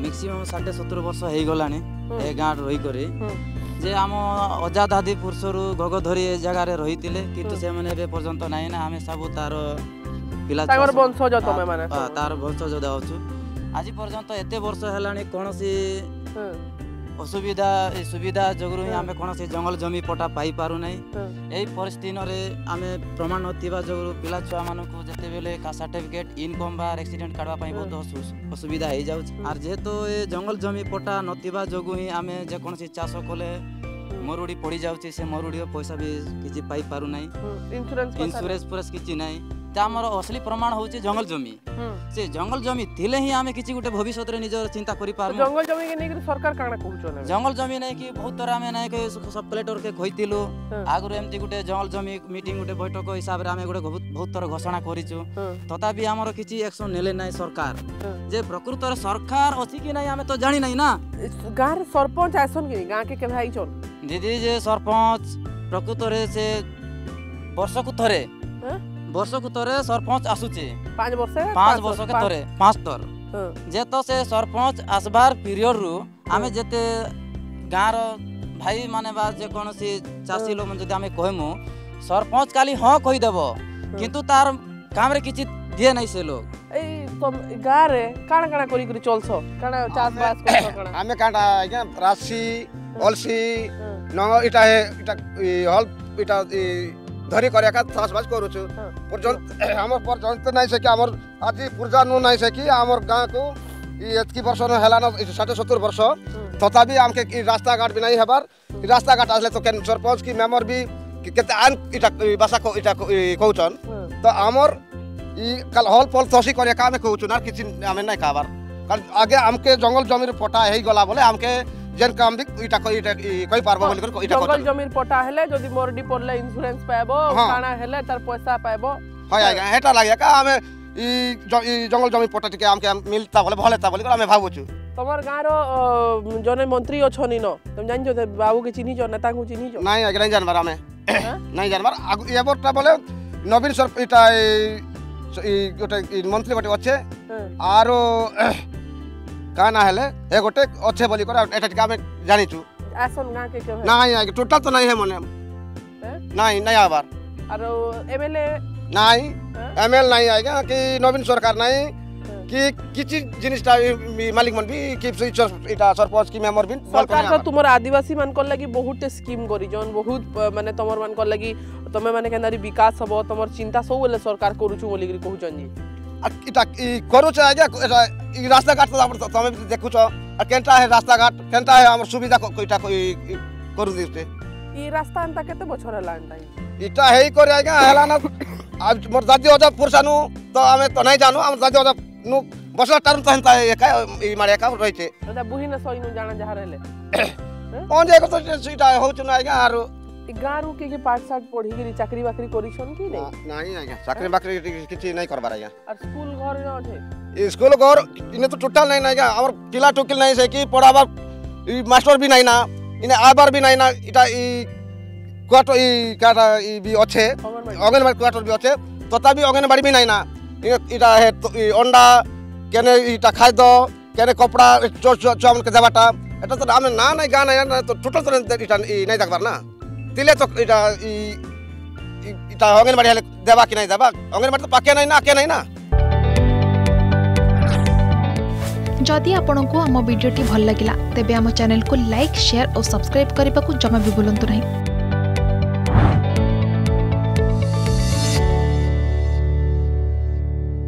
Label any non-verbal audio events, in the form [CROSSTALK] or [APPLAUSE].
Maximum ଷାଠିଏ ସତୁରି ବର୍ଷ ହେଇଗଲାଣି ଏ ଗାଁ ରହିକରି ଯେ ଆମ ଅଜା ଦାଦି ପୁରୁଷରୁ ଘଗ ଧରି ଏ ଜାଗାରେ ରହିଥିଲେ କିନ୍ତୁ ସେମାନେ ଏବେ ପର୍ଯ୍ୟନ୍ତ ନାହିଁ ନା ଆମେ ସବୁ ତାର ପିଲା ତାର ବଂଶଜୋଧ ଅଛୁ ଆଜି ପର୍ଯ୍ୟନ୍ତ ଏତେ ବର୍ଷ ହେଲାଣି କୌଣସି ଅସୁବିଧା ଏ ସୁବିଧା ଯୋଗୁଁ ହିଁ ଆମେ କୌଣସି ଜଙ୍ଗଲ ଜମି ପଟା ପାଇପାରୁନାହିଁ ଏହି ପରିସ୍ଥିତିରେ ଆମେ ପ୍ରମାଣ ନଥିବା ଯୋଗୁଁ ପିଲା ଛୁଆମାନଙ୍କୁ ଯେତେବେଳେ ସାର୍ଟିଫିକେଟ୍ ଇନକମ୍ ବା ଆକ୍ସିଡେଣ୍ଟ କାଢ଼ିବା ପାଇଁ ବହୁତ ଅସୁବିଧା ହେଇଯାଉଛି ଆର୍ ଯେହେତୁ ଏ ଜଙ୍ଗଲ ଜମି ପଟା ନଥିବା ଯୋଗୁଁ ହିଁ ଆମେ ଯେକୌଣସି ଚାଷ କଲେ ମରୁଡ଼ି ପଡ଼ିଯାଉଛି ସେ ମରୁଡ଼ିର ପଇସା ବି କିଛି ପାଇପାରୁନାହିଁ ଇନ୍ସୁରାନ୍ସ ଫିନ୍ସୁରାନ୍ସ କିଛି ନାହିଁ ଆମର ଅସଲି ପ୍ରମାଣ ହଉଛି ଜଙ୍ଗଲ ଜମି ସେ ଜଙ୍ଗଲ ଜମି ଥିଲେ ହିଁ ଆମେ କିଛି ଗୋଟେ ଭବିଷ୍ୟତରେ ନିଜର ଚିନ୍ତା କରିପାରୁ ଜଙ୍ଗଲ ଜମି ନେଇକି ସରକାର କାଣା କହୁଛନ୍ତି ଜଙ୍ଗଲ ଜମି ନେଇକି ବହୁତ ଥର ଆମେ ନେଇକି ସବ୍ କଲେକ୍ଟର କେ କହିଥିଲୁ ଆଗରୁ ଏମିତି ଗୋଟେ ଜଙ୍ଗଲ ଜମି ମିଟିଂ ଗୋଟେ ବୈଠକ ହିସାବରେ ଆମେ ଗୋଟେ ବହୁତ ଥର ଘୋଷଣା କରିଛୁ ତଥାପି ଆମର କିଛି ଆକ୍ସନ ନେଲେ ନାହିଁ ସରକାର ଯେ ପ୍ରକୃତରେ ସରକାର ଅଛି କି ନାହିଁ ଆମେ ତ ଜାଣି ନାହିଁ ନା ଗାଁରେ ସରପଞ୍ଚ ଆସନ୍ କି ଗାଁ କେ କେବେ ଆଇଛନ୍ ଦିଦି ଯେ ସରପଞ୍ଚ ପ୍ରକୃତରେ ସେ ବର୍ଷକୁ ଥରେ ବର୍ଷକୁ ଥରେ ସରପଞ୍ଚ ଆସୁଛି ପାଞ୍ଚ ବର୍ଷ ପାଞ୍ଚ ବର୍ଷକେ ଥରେ ପାଞ୍ଚ ଥର ଯେ ତ ସେ ସରପଞ୍ଚ ଆସବାର ପିରିୟଡ଼ରୁ ଆମେ ଯେତେ ଗାଁର ଭାଇମାନେ ବା ଯେକୌଣସି ଚାଷୀ ଲୋକମାନେ ଯଦି ଆମେ କହିମୁ ସରପଞ୍ଚ କାଲି ହଁ କହିଦେବ କିନ୍ତୁ ତାର କାମରେ କିଛି ଦିଏ ନାହିଁ ସେ ଲୋକ ଏଇ ଗାଁରେ କାଣା କାଣା କରି କରି ଚଲସ କାଣା ଚାଷବାସ କରସ କାଣା ଆମେ କାଣା ଆଜ୍ଞା ରାଶି ଅଲସି ନଙ୍ଗ ଇଟା ଇଟା ହଲ ଇଟା ଧରି କରି ଏକା ଚାଷବାସ କରୁଛୁ ଆମର ପର୍ଯ୍ୟନ୍ତ ନାଇଁ ସେକି ଆମର ଆଜି ପୂର୍ଜାନୁ ନାଇଁ ସେକି ଆମର ଗାଁକୁ ଏତ୍କି ବର୍ଷ ହେଲାନ ଷାଠେ ସତୁର ବର୍ଷ ତଥାପି ଆମକେ ଇ ରାସ୍ତାଘାଟ ବି ନାଇଁ ହେବାର୍ ରାସ୍ତାଘାଟ ଆସିଲେ ତ କେନ୍ ସରପଞ୍ଚ କି ମେମ୍ବର ବି କେତେ ଆନ୍ ଇଟା ଭାଷା ଇଟା କହୁଛନ୍ ତ ଆମର ଇ କାଲ୍ ହଲ୍ ଫଲ୍ ଥସି କରି ଏକା ଆମେ କହୁଛୁ ନା କିଛି ଆମେ ନାଇଁ ଖାଇବାର୍ କାରଣ ଆଗେ ଆମକେ ଜଙ୍ଗଲ ଜମିରେ ପଟା ହେଇଗଲା ବୋଲେ ଆମକେ যেন কাম দিক এটা এটা কই পারবো হ্যাঁ, বলি কর এটা জঙ্গল জমির পটা হেলে যদি মরডি পড়লে ইন্স্যুরেন্স পাইবো কানা হ্যাঁ। হেলে তার পয়সা পাইবো হয় আজ্ঞা হেটা লাগে কা আমি ই জঙ্গল জমির পটা টিকে আমকে মিলতা বলে ভালো তা বলি কর আমি ভাবুছু তোমার গাঁর জনে মন্ত্রী অছনি ন তুমি জানিছ বাবুকে চিনিছ নেতাকে চিনিছ নাই আজ্ঞা নাই জানবার আমি হ্যাঁ? নাই জানবার এবরটা বলে নবীন সর এটা এই গোটে মন্ত্রী গোটে অছে আরো का ना हेले ए गोटे अच्छे बोली कर एटा के हमें जानी छु आसन गा के के ना ना टोटल तो नहीं है मने नहीं नहीं आबार आरो एमएलए नहीं एमएल नहीं आएगा कि नवीन सरकार नहीं कि जिनिस जिनिसटा मालिक मन भी कि इटा सरपंच कि मेंबर भी सरकार तो तुमर आदिवासी मन कर लगी बहुत स्कीम करी जोन बहुत माने तमर मन कर लगी तमे माने केनारी विकास हबो तमर चिंता सब वाले सरकार करू छु बोली कहू जन जी এটা করুছ আজ্ঞা এটা রাস্তাঘাট তুমি দেখুছ আর কেনটা হে রাস্তাঘাট কেনটা হে আমার সুবিধা কইটা করু দিছে ই রাস্তা আনতা কেতে বছর হলা আনতা ইটা হেই করে আজ্ঞা হেলা না আজ মোর দাদি অজা পুরসানু তো আমি তো নাই জানো আমার দাদি অজা নু বসলা টারু তো হেনতা একা ই মানে একা রইছে দাদা বুহি না সইনু জানা যাহা রইলে কোন [COUGHS] জায়গা তো সেটা হচ্ছে না আজ্ঞা আর ଗାଁରୁ କିଏ କିଏ ପାଠ ସାଠ ପଢ଼ିକିରି ଚାକିରି ବାକିରି କରିଛନ୍ କି ନାଇଁ ନାଇଁ ଆଜ୍ଞା ଚାକିରି ବାକିରି କିଛି ନାଇଁ କରବାର ଆଜ୍ଞା ଆର୍ ସ୍କୁଲ ଘର ନ ଅଛେ ଏ ସ୍କୁଲ ଘର ଇନେ ତ ଟୋଟାଲ ନାଇଁ ଆଜ୍ଞା ଆମର ପିଲା ଟୋକିଲ ନାଇଁ ସେ କି ପଢ଼ାବାର ଇ ମାଷ୍ଟର ବି ନାଇଁ ନା ଇନେ ଆବାର ବି ନାଇଁ ନା ଇଟା ଇ କ୍ୱାର୍ଟର ଇ କାଟା ଇ ବି ଅଛେ ଅଙ୍ଗନବାଡ଼ି କ୍ୱାର୍ଟର ବି ଅଛେ ତଥାପି ଅଙ୍ଗନବାଡ଼ି ବି ନାଇଁ ନା ଇଟା ହେ ଅଣ୍ଡା କେନେ ଇଟା ଖାଦ୍ୟ কেন কপড়া চুয়া আমাকে যাবাটা এটা তো আমি না নাই গান টোটাল তো নাই দেখবার না दिले तो इटा इटा अंगनबाड़ी हेले देवा कि नहीं देवा अंगनबाड़ी तो पाके नहीं ना आके नहीं ना जदि आपण को आम भिडी भल लगा तेब आम चेल को लाइक शेयर और सब्सक्राइब करने को जमा भी भूलु नहीं